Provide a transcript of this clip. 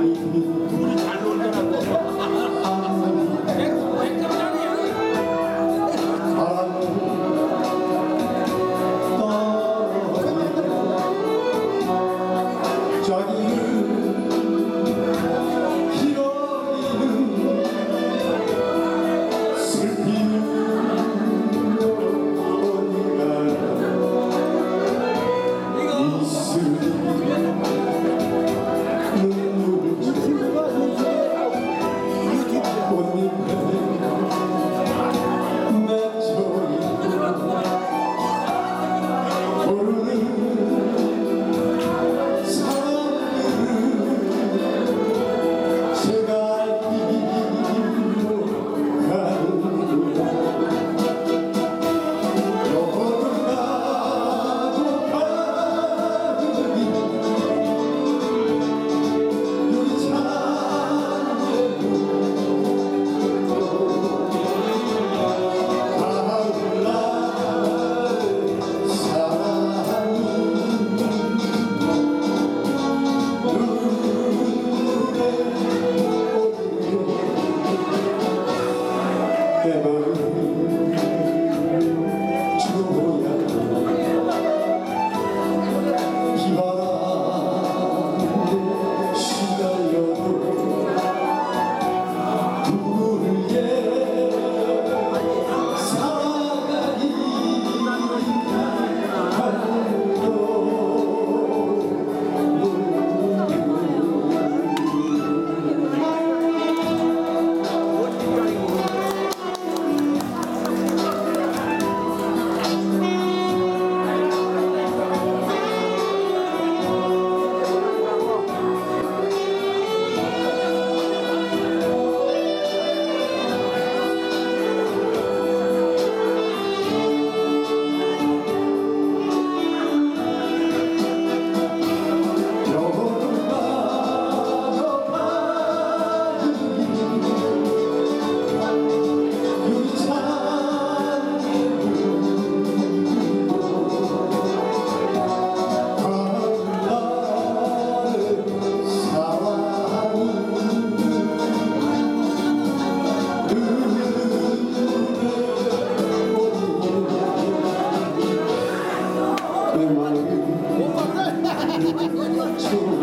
Lord. in my head.